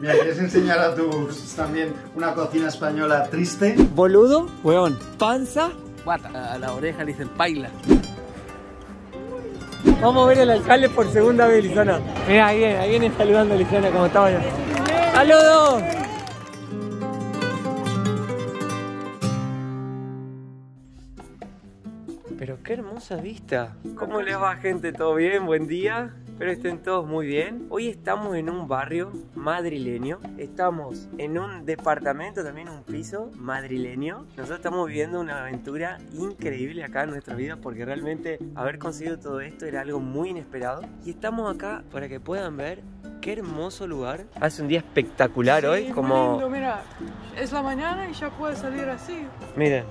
Mira, ¿quieres enseñar a tus también una cocina española triste? Boludo, weón. Panza, guata. A la oreja le dicen paila. Vamos a ver al alcalde por segunda vez, Lizana. Mira, ahí viene, ahí viene saludando Lizana como estaba yo. ¡Saludos! Pero qué hermosa vista. ¿Cómo les va, gente? ¿Todo bien? Buen día. Espero estén todos muy bien. Hoy estamos en un barrio madrileño. Estamos en un departamento, también un piso madrileño. Nosotros estamos viviendo una aventura increíble acá en nuestra vida porque realmente haber conseguido todo esto era algo muy inesperado. Y estamos acá para que puedan ver qué hermoso lugar. Hace un día espectacular hoy, como... muy lindo, mira, es la mañana y ya puede salir así. Miren,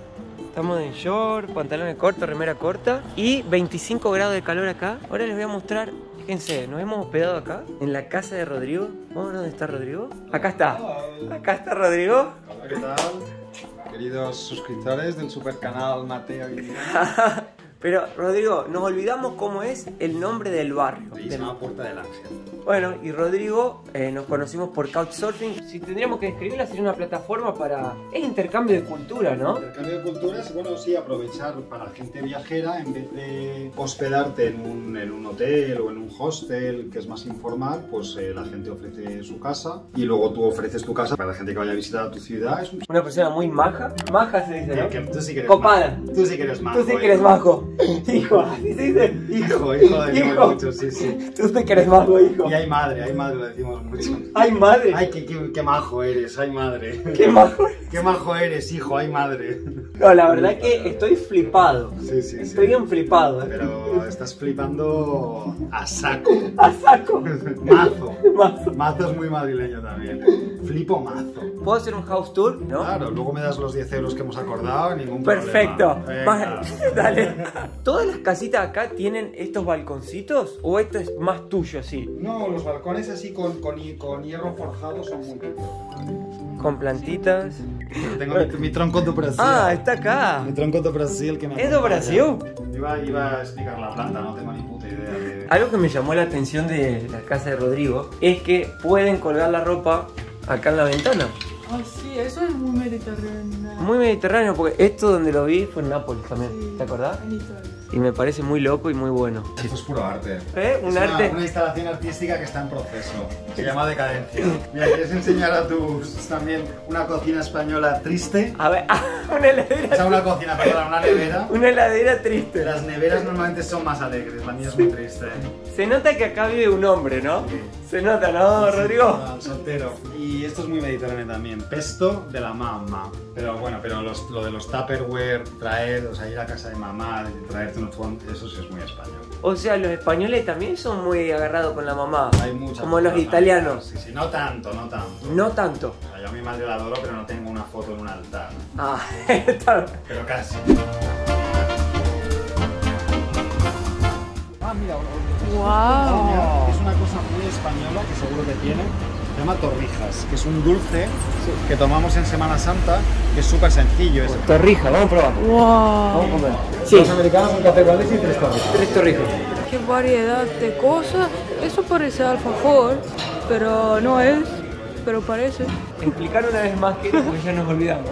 estamos en short, pantalones cortos, remera corta y 25 grados de calor acá. Ahora les voy a mostrar, fíjense, nos hemos hospedado acá, en la casa de Rodrigo. Vamos a ver dónde está Rodrigo. Acá está. Acá está Rodrigo. Hola, ¿qué tal? Queridos suscriptores del super canal Mateo y Pero Rodrigo, nos olvidamos cómo es el nombre del barrio. se Del- Puerta del Ángel. Bueno, y Rodrigo eh, nos conocimos por Couchsurfing. Si tendríamos que describirla, sería una plataforma para... Es intercambio de cultura, ¿no? Intercambio de culturas, bueno, sí, aprovechar para gente viajera en vez de hospedarte en un, en un hotel o en un hostel que es más informal, pues eh, la gente ofrece su casa y luego tú ofreces tu casa para la gente que vaya a visitar tu ciudad. Es un... Una persona muy maja. Maja se dice, ¿no? que tú sí que eres Copada. majo. Tú sí que eres majo. Tú sí que eh. eres majo. Hijo, así se dice. Hijo, hijo, Hijo. mucho, sí, sí. Tú que eres majo, hijo. Y hay madre, hay madre, lo decimos mucho. Ay, madre. Ay, qué, qué, qué majo eres, ay madre. Qué majo. Qué majo eres, hijo, ay madre. No, la verdad es que estoy flipado. Sí, sí, sí. Estoy bien flipado, ¿eh? Pero estás flipando a saco. A saco. Mazo. Mazo. Mazo es muy madrileño también. Flipo mazo. ¿Puedo hacer un house tour? ¿No? Claro, luego me das los 10 euros que hemos acordado, ningún problema. Perfecto. Venga. ¿Todas las casitas acá tienen estos balconcitos? ¿O esto es más tuyo así? No, los balcones así con, con, con hierro forjado son muy. Con plantitas. Tengo mi, mi tronco do Brasil. Ah, está acá. Mi tronco do Brasil que me ¿Es acompaña. Brasil? Iba, iba a explicar la planta, no tengo ni puta idea de... Algo que me llamó la atención de la casa de Rodrigo es que pueden colgar la ropa acá en la ventana. Ah, sí, eso es muy mediterráneo. Muy mediterráneo, porque esto donde lo vi fue en Nápoles también, Sí, ¿te acordás? En Italia. Y me parece muy loco y muy bueno. Esto es puro arte. ¿Eh? Un Es arte. Una, una instalación artística que está en proceso. Se llama Decadencia. Mira, ¿quieres enseñar a tus también una cocina española triste? A ver, una O sea, heladera. una cocina, perdón, una nevera. Una heladera triste. Las neveras normalmente son más alegres, la mía es muy triste. Se nota que acá vive un hombre, ¿no? Se nota, ¿no, Rodrigo? Soltero. Y esto es muy mediterráneo también. Pesto de la mamá. Pero bueno, pero los- lo de los Tupperware, traer, o sea, ir a casa de mamá, traerte un font, eso sí es muy español. O sea, los españoles también son muy agarrados con la mamá. Hay muchas Como los italianos. Sí, sí, no tanto, no tanto. No tanto. O sea, yo a mi madre la adoro, pero no tengo una foto en un altar. Ah, está. Pero casi. Ah, mira, ¡Wow! es una cosa muy española que seguro que tiene. Se llama torrijas, que es un dulce que tomamos en Semana Santa, que es súper sencillo. Es... Torrija, vamos a probar. ¡Wow! Vamos a comer. Sí, Los americanos un café valdés y tres torrijas. tres torrijas. ¡Qué variedad de cosas! Eso parece alfajor, pero no es, pero parece. Explicar una vez más que porque ya nos olvidamos.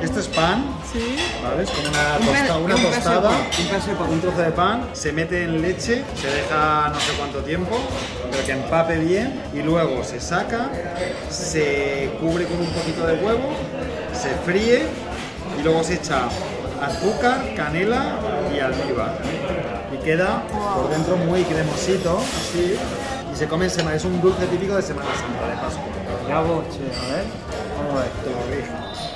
Esto es pan, Sí. ¿vale? Es como una, tosta- una tostada, un pedazo de pan, un trozo de pan, se mete en leche, se deja no sé cuánto tiempo, pero que empape bien y luego se saca, se cubre con un poquito de huevo, se fríe y luego se echa azúcar, canela y almíbar. Y queda por dentro muy cremosito, así, y se come en semana, es un dulce típico de Semana Santa, de Pascua. Ya che, a ver. Vamos a ver.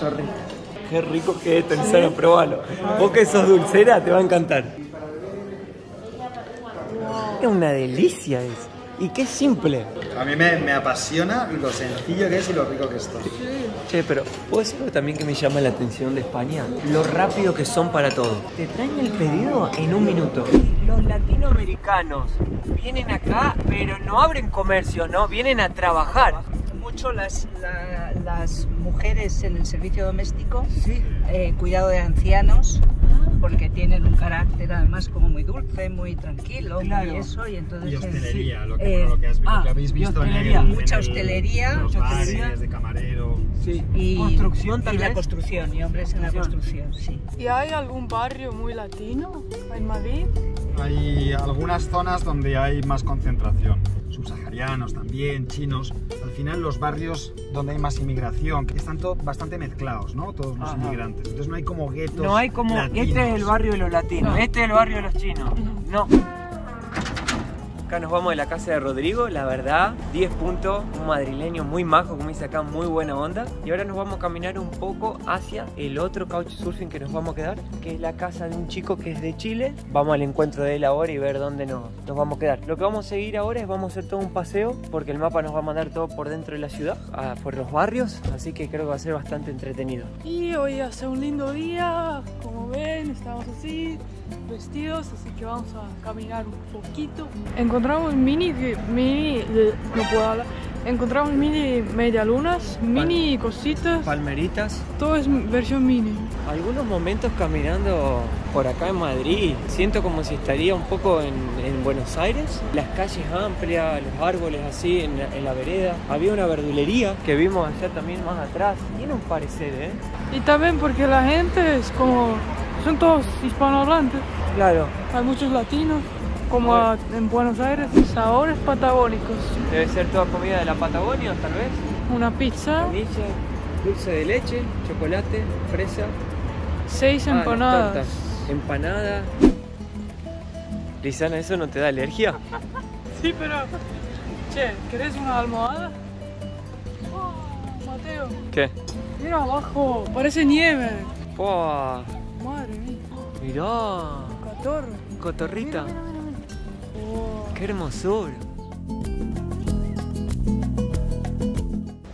Torrija. Qué rico que es, Tenzano, probalo. Vos que sos dulcera, te va a encantar. Es una delicia es. Y qué simple. A mí me, me apasiona lo sencillo que es y lo rico que está. Che, pero ¿puedo decir algo también que me llama la atención de España? Lo rápido que son para todo. Te traen el pedido en un minuto. Los latinoamericanos vienen acá, pero no abren comercio, ¿no? Vienen a trabajar. Mucho las, la- las mujeres en el servicio doméstico, Sí. eh, cuidado de ancianos, porque tienen un carácter además como muy dulce, muy tranquilo Claro. y eso, y entonces... Y hostelería, sí. lo que, Eh, lo que, has- lo ah, que habéis y visto en el, hostelería. en Mucha el- hostelería, en los mucha bares hostelería. de camarero. Sí. y Construcción y tal la construcción, y hombres en la Construcción. construcción, sí. ¿Y hay algún barrio muy latino en Madrid? Hay algunas zonas donde hay más concentración. Subsaharianos también, chinos. Al final los barrios donde hay más inmigración, que están bastante mezclados, ¿no? Todos los Ajá. inmigrantes. Entonces no hay como guetos No hay como, latinos. este es el barrio de los latinos, este es el barrio de los chinos. No. Acá nos vamos de la casa de Rodrigo, la verdad, 10 puntos, un madrileño muy majo, como dice acá, muy buena onda. Y ahora nos vamos a caminar un poco hacia el otro couchsurfing que nos vamos a quedar, que es la casa de un chico que es de Chile. Vamos al encuentro de él ahora y ver dónde nos, vamos a quedar. Lo que vamos a seguir ahora es vamos a hacer todo un paseo, porque el mapa nos va a mandar todo por dentro de la ciudad, por los barrios, así que creo que va a ser bastante entretenido. Y hoy hace un lindo día, como ven, estamos así, vestidos, así que vamos a caminar un poquito. Encontramos mini, mini, no puedo hablar, encontramos mini medialunas, mini cositas, Palmeritas. todo es versión mini. Algunos momentos caminando por acá en Madrid, siento como si estaría un poco en, en Buenos Aires. Las calles amplias, los árboles así en la, en la vereda. Había una verdulería que vimos allá también más atrás. Tiene un parecer, ¿eh? Y también porque la gente es como, son todos hispanohablantes, Claro, hay muchos latinos, como a- en Buenos Aires, sabores patagónicos. debe ser toda comida de la Patagonia, tal vez. Una pizza, dulce de leche, chocolate, fresa. seis Ah, empanadas. tortas. Empanada. Lisana, ¿eso no te da alergia? Sí, pero. Che, ¿querés una almohada? Oh, Mateo, ¿Qué? mira abajo, parece nieve. ¡Pua! Madre mía, Mirá, catorro. cotorrita. Oh. ¡Qué hermosura!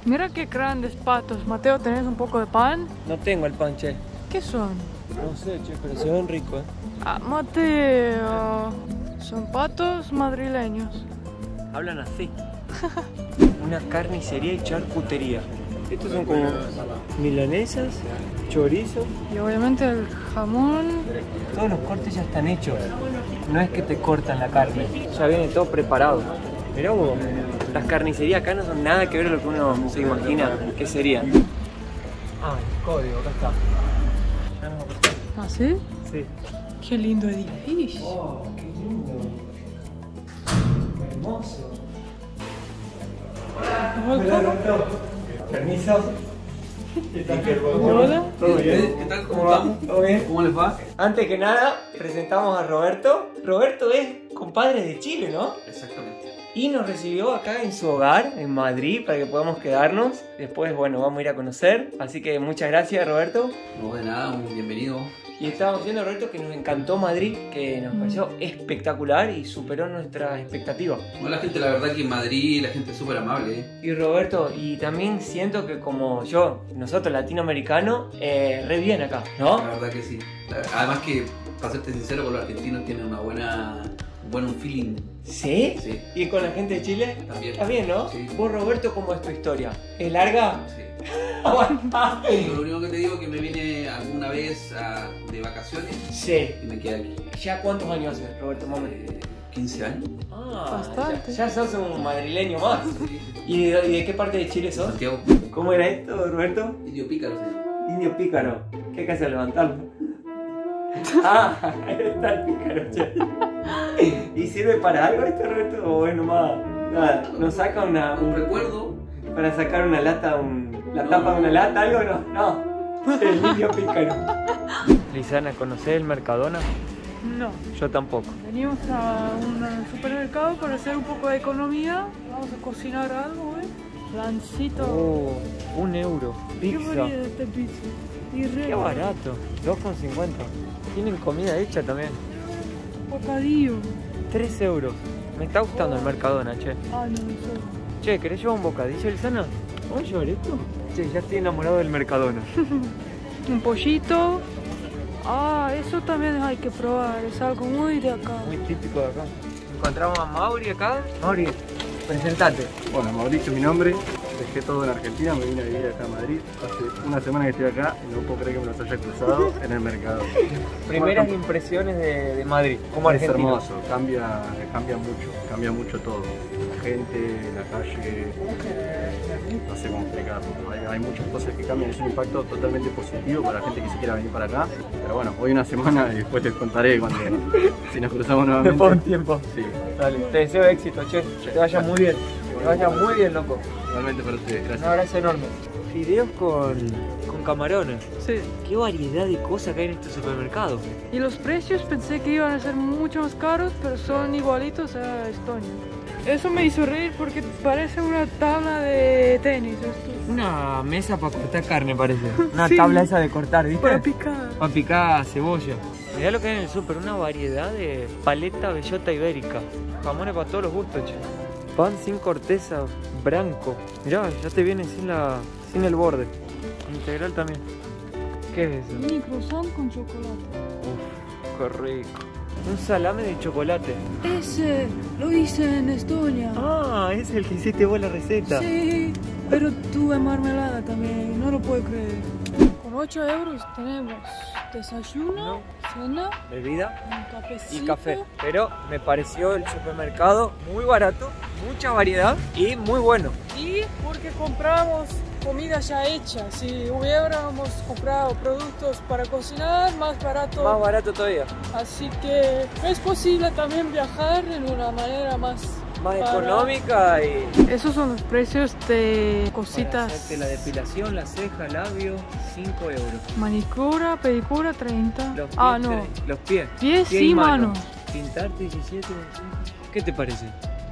Mira qué grandes patos. Mateo, ¿tenés un poco de pan? No tengo el panche. ¿Qué son? No sé, che, pero se ven ricos, ¿eh? Ah, Mateo. Son patos madrileños. Hablan así. Una carnicería y charcutería. Estos son como milanesas, chorizo. Y obviamente el jamón. Todos los cortes ya están hechos. No es que te cortan la carne, ya viene todo preparado. Mirá vos, las carnicerías acá no son nada que ver a lo que uno se imagina que serían. Ah, el código, acá está. Ya nos. ¿Ah, sí? Sí. Qué lindo edificio. Oh, qué lindo. Hermoso. Permiso. Hola. ¿Todo bien? ¿Qué tal? ¿Cómo ¿Cómo va? estamos? ¿Todo bien? ¿Cómo les va? Antes que nada, presentamos a Roberto. Roberto es compadre de Chile, ¿no? Exactamente. Y nos recibió acá en su hogar, en Madrid, para que podamos quedarnos. Después, bueno, vamos a ir a conocer. Así que muchas gracias, Roberto. No de nada, un bienvenido. Y estábamos diciendo, Roberto, que nos encantó Madrid, que nos pareció espectacular y superó nuestras expectativas. Bueno, la gente, la verdad que en Madrid la gente es súper amable. ¿eh? Y Roberto, y también siento que como yo, nosotros latinoamericanos, eh, re bien acá, La ¿no? verdad que sí. La- Además que, para serte sincero, con los argentinos tienen una buena, un buen feeling. ¿Sí? Sí, ¿Y con la gente de Chile? también. Está bien, ¿no? Sí. Vos, Roberto, ¿cómo es tu historia? ¿Es larga? Sí. Lo único que te digo es que me vine alguna vez a- de vacaciones sí. y me quedé aquí. ¿Ya cuántos años hace, Roberto? Mami? Eh, 15 años. Ah, Bastante. Ya, ya sos un madrileño más. Sí. ¿Y de, y de qué parte de Chile sos? Santiago. ¿Cómo era esto, Roberto? Indio Pícaro se llama. Indio pícaro. ¿Qué hay que hacer? ¿Levantarlo? ah, ahí está el pícaro, che. ¿Y sirve para algo esto, Roberto? ¿O es nomás? Nada, ¿nos saca una, Un un, recuerdo. para sacar una lata, un, la No. tapa de una lata, algo? No, no. El indio pícaro. Lisana, ¿conocés el Mercadona? No. Yo tampoco. Venimos a un supermercado para hacer un poco de economía. Vamos a cocinar algo, ¿eh? Lancito. Oh, un euro. Qué Pizza. variedad de pizza. Y re Qué barato. 2,50. Tienen comida hecha también. Bocadillo. 3 euros. Me está gustando el Mercadona, che. Ah, no, no sé. Che, ¿querés llevar un bocadillo, Lisana? ¿Vamos a llevar esto? Che, ya estoy enamorado del Mercadona. Un pollito. Ah, eso también hay que probar. Es algo muy de acá. Muy típico de acá. Encontramos a Mauri acá. Mauri, presentate. Hola, Mauricio, mi nombre. dejé todo en Argentina, me vine a vivir acá a Madrid. Hace una semana que estoy acá y no puedo creer que me los haya cruzado en el mercado. Primeras impresiones de, de Madrid, como es argentino. hermoso, cambia, cambia mucho, cambia mucho todo. La gente, la calle, no sé cómo explicarlo. Hay, hay muchas cosas que cambian, es un impacto totalmente positivo para la gente que se quiera venir para acá. Pero bueno, hoy una semana y después les contaré cuando, si nos cruzamos nuevamente. Después de un tiempo. Sí, Dale, te deseo éxito, che. Te vaya muy bien. Te vaya muy bien, loco. igualmente para ustedes, Un gracias. abrazo enorme. Fideos con, con camarones. Sí. Qué variedad de cosas que hay en este supermercado. Y los precios pensé que iban a ser mucho más caros, pero son igualitos a Estonia. Eso me hizo reír porque parece una tabla de tenis esto. Una mesa para cortar carne parece. Una Sí. tabla esa de cortar, ¿viste? Para picar. Para picar cebolla. Mirá lo que hay en el súper, una variedad de paleta bellota ibérica. Jamones para todos los gustos, che. Pan sin corteza, branco. Mirá, ya te viene sin la sin el borde. Integral también. ¿Qué es eso? Mini croissant con chocolate. Uf, qué rico. Un salame de chocolate. Ese lo hice en Estonia. Ah, es el que hiciste vos la receta. Sí, pero tuve marmelada también, no lo puedo creer. Con 8 euros tenemos desayuno, cena, Bebida un cafecito. y café. Pero me pareció el supermercado muy barato, mucha variedad y muy bueno. Y porque compramos comida ya hecha. Si hubiéramos comprado productos para cocinar, más barato. Más barato todavía. Así que es posible también viajar en una manera más... Más Para- económica y Esos son los precios de Para cositas. hacerte la depilación, la ceja, labio, 5 euros. Manicura, pedicura, 30. Los pies, ah, no. Los pies. Pies Pie y manos. Pintarte 17, 25. ¿Qué te parece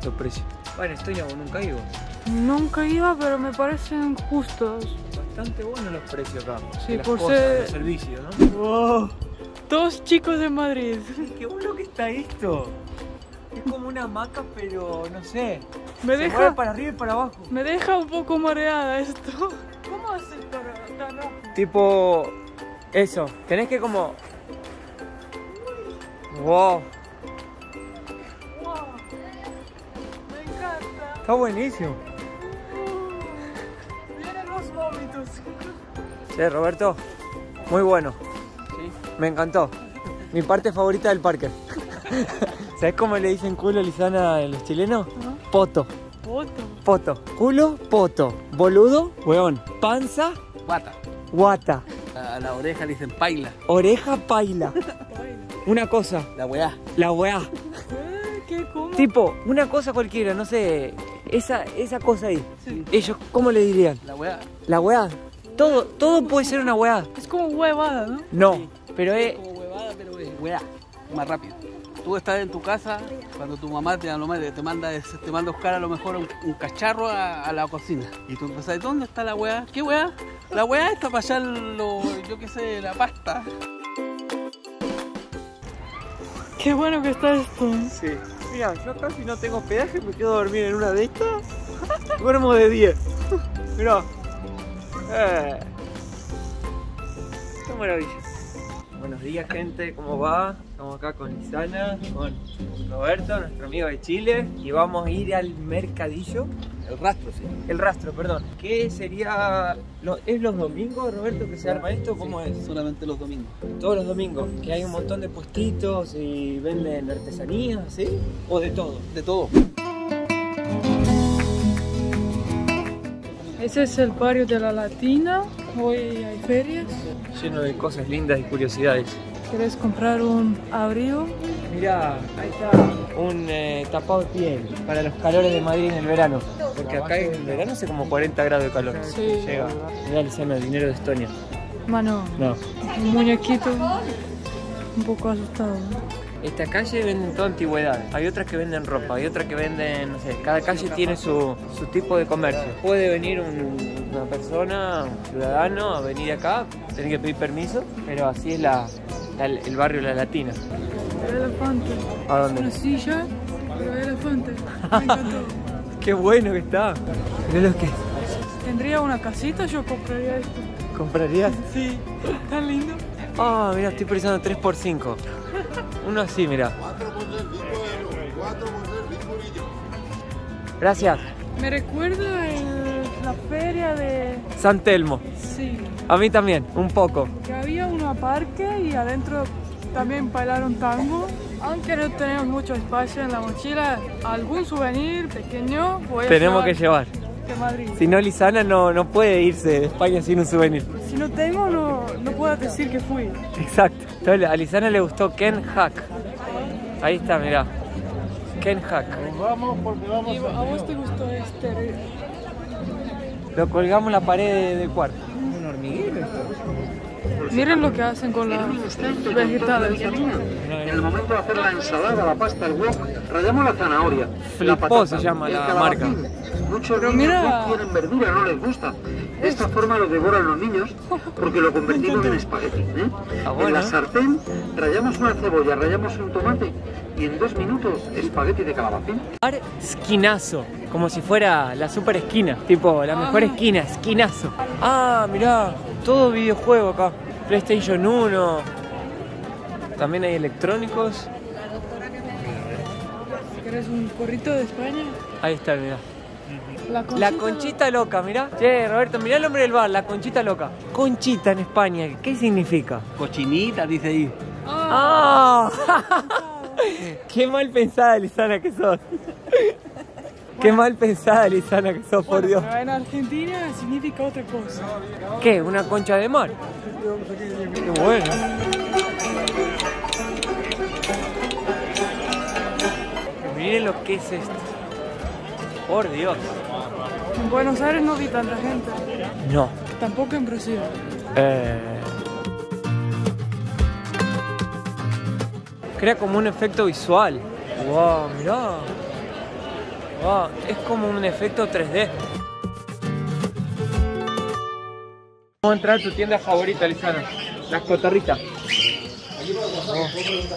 los precios? Bueno, estoy ya nunca iba. Nunca iba, pero me parecen justos. Bastante buenos los precios acá. Sí, de las por cosas, ser- los servicios, ¿no? Dos chicos de Madrid. Qué bueno que está esto. Es como una hamaca, pero no sé. Me Se deja, mueve para arriba y para abajo. me deja un poco mareada esto. ¿Cómo haces para tan rápido? Tipo, eso. Tenés que como. Wow. Está buenísimo. Vienen los vómitos. Sí, Roberto, muy bueno. Me encantó. Mi parte favorita del parque. ¿Sabes cómo le dicen culo a Lizana a los chilenos? Poto. Foto. Poto. Culo, poto. Boludo, hueón. Panza, Guata. guata. A la oreja le dicen paila. Oreja, paila. Una cosa, La weá. la weá. Eh, ¿Qué? ¿Cómo? Tipo, una cosa cualquiera, no sé. Esa, esa cosa ahí. Sí. Ellos, ¿cómo le dirían? La weá. La weá. Todo, todo puede ser una weá. Es como huevada, ¿no? No, pero es. Como huevada, pero es weá. Más rápido. Tú estás en tu casa, cuando tu mamá te, a lo mejor te manda te manda a buscar a lo mejor un, un cacharro a, a la cocina. Y tú empezás, ¿dónde está la weá? ¿Qué weá? La weá está para allá, lo, yo qué sé, la pasta. Qué bueno que está esto. Sí. Mira, yo casi no tengo hospedaje, me quedo a dormir en una de estas. Duermo de 10. Mira. Eh. Qué maravilla. Buenos días, gente. ¿Cómo va? Estamos acá con Lisana, con Roberto, nuestro amigo de Chile. Y vamos a ir al mercadillo. El rastro, sí. El rastro, perdón. ¿Qué sería? lo- ¿Es los domingos, Roberto, que se arma esto? ¿Cómo es? Solamente los domingos. Todos los domingos, que hay un montón de puestitos y venden artesanías, ¿sí? O de todo. De todo. Ese es el barrio de la Latina. Hoy hay ferias. Lleno de cosas lindas y curiosidades. ¿Quieres comprar un abrigo? Mirá, ahí está un eh, tapado de piel para los calores de Madrid en el verano. Porque acá en verano hace como 40 grados de calor. Sí. Llega. Mirá, Luciano, el dinero de Estonia. Mano, No. un muñequito un poco asustado. Esta calle venden toda antigüedad. Hay otras que venden ropa, hay otras que venden, no sé, cada calle tiene su, su tipo de comercio. Puede venir un- una persona, un ciudadano, a venir acá, tiene que pedir permiso, pero así es la, la- el barrio La Latina. El elefante. ¿A dónde? Una silla, pero elefante. Me encantó. Qué bueno que está. Mirá lo que Tendría una casita, yo compraría esto. comprarías. Sí, tan lindo. Ah, mira, estoy precisando 3x5. Uno así, mira. Gracias. Me recuerda el la feria de... San Telmo. Sí, A mí también, un poco. que había una parque y adentro también bailaron tango. Aunque no tenemos mucho espacio en la mochila, algún souvenir pequeño voy a Tenemos que llevar de Madrid. Si no, Lisana no, no puede irse de España sin un souvenir. Si no tengo, no, no puedo decir que fui. Exacto. Entonces, a Lisana le gustó Ken Hack. Ahí está, mirá. Ken Hack. ¿Y a vos te gustó este? Lo colgamos en la pared de- del cuarto. Miren lo que hacen con las vegetales. En el momento de hacer la ensalada, la pasta, el wok, rallamos la zanahoria. Flipó la patata, se llama la calabacín. Muchos Pero niños mira- no quieren verdura, no les gusta. De esta forma lo devoran los niños porque lo convertimos en espagueti. ¿eh? Ah, En bueno. la sartén rallamos una cebolla, rallamos un tomate y en dos minutos espagueti de calabacín. Esquinazo, como si fuera la super esquina, tipo la mejor esquina, esquinazo. Ah, mirá, todo videojuego acá. PlayStation 1. También hay electrónicos. ¿Querés un corrito de España? Ahí está, mirá. La La conchita loca, mirá. Che, Roberto, mirá el nombre del bar, la conchita loca. Conchita en España, ¿qué significa? Cochinita, dice ahí. Ah, ¡Ah! ¡Qué mal pensada, Lisana, que sos! ¡Qué mal pensada, Lisana, que sos, por Dios! pero en Argentina significa otra cosa. ¿Qué? ¿Una concha de mar? ¡Qué bueno! Miren lo que es esto. Por Dios. En Buenos Aires no vi tanta gente. No. Tampoco en Brasil. Eh... Crea como un efecto visual. Wow, mirá. Wow, es como un efecto 3D. Vamos a entrar a tu tienda favorita, Lisana. Las cotorritas.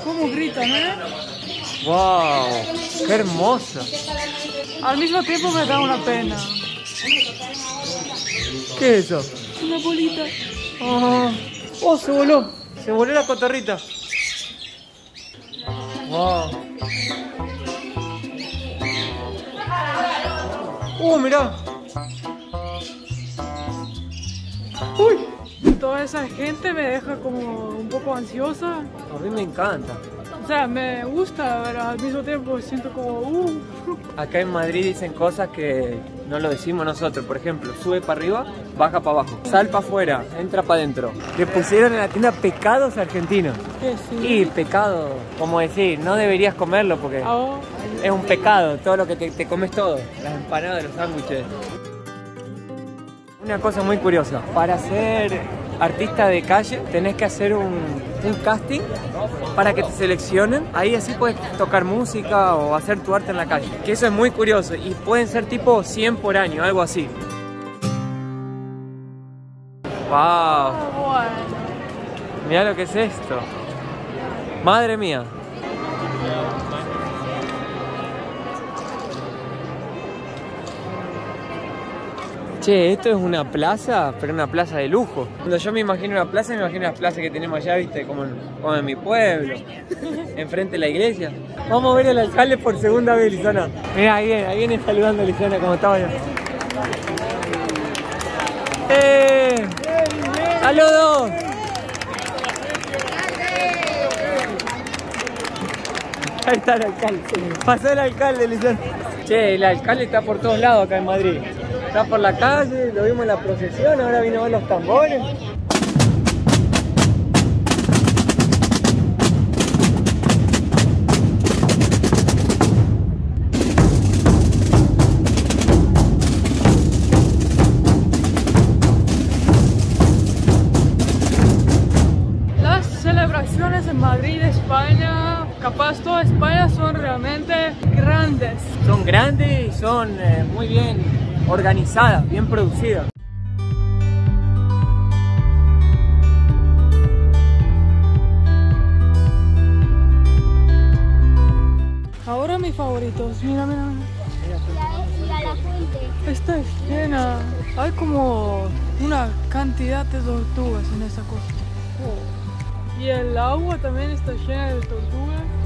¿Cómo gritan, eh? Wow, qué hermosa. Al mismo tiempo me da una pena. ¿Qué es eso? Una bolita. Oh, oh, se voló. Se voló la cotorrita. Wow. Uh, mirá. Uy, Toda esa gente me deja como un poco ansiosa. a mí me encanta. O sea, me gusta, pero al mismo tiempo siento como, uh, Acá en Madrid dicen cosas que no lo decimos nosotros. Por ejemplo, sube para arriba, baja para abajo. Sal para afuera, entra para adentro. Le pusieron en la tienda pecados argentinos. que sí. Y pecado, como decir, no deberías comerlo porque Ah, es un pecado, todo lo que te, te comes todo. Las empanadas, los sándwiches. Una cosa muy curiosa, para ser artista de calle tenés que hacer un, un casting para que te seleccionen. Ahí así puedes tocar música o hacer tu arte en la calle. Que eso es muy curioso y pueden ser tipo 100 por año, algo así. ¡Wow! bueno. Mira lo que es esto. Madre mía. Che, esto es una plaza, pero una plaza de lujo. Cuando yo me imagino una plaza, me imagino una plaza que tenemos allá, viste, como en, mi pueblo, enfrente de la iglesia. Vamos a ver al alcalde por segunda vez, Lisana. Mira, ahí viene, ahí viene saludando a Lisana como estaba yo. ¡Eh! ¡Saludos! Ahí está el alcalde. Pasó el alcalde, Lisandro. Che, el alcalde está por todos lados acá en Madrid. Está por la calle, lo vimos en la procesión, ahora vino los tambores. Organizadas, bien producidas. Ahora mis favoritos, mira, mira, mira. Y a la fuente. Esta es llena. Hay como una cantidad de tortugas en esa costa. Y el agua también está llena de tortugas.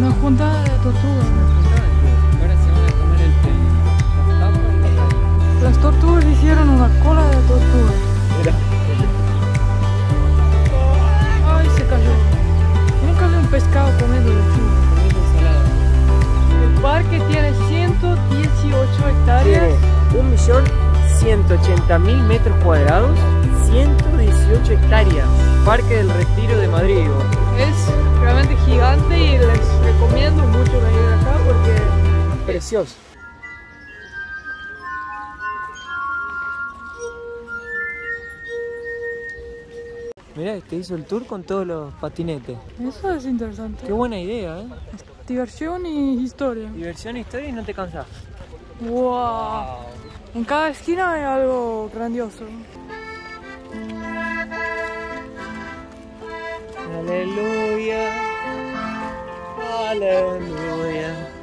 Una junta de tortugas. Ahora se van a comer el peño. Las tortugas hicieron una cola de tortugas. Mira. Ay, se cayó. Nunca vi un pescado comiendo lechuga. El parque tiene 118 hectáreas. Un millón 180 mil metros cuadrados, 118 hectáreas. Parque del Retiro de Madrid. Es realmente gigante y les recomiendo mucho venir acá porque Precioso. Mira, te hizo el tour con todos los patinetes. eso es interesante. Qué buena idea, ¿eh? Diversión y historia. Diversión, historia y no te cansas. Wow. En cada esquina hay algo grandioso. Hallelujah. Hallelujah.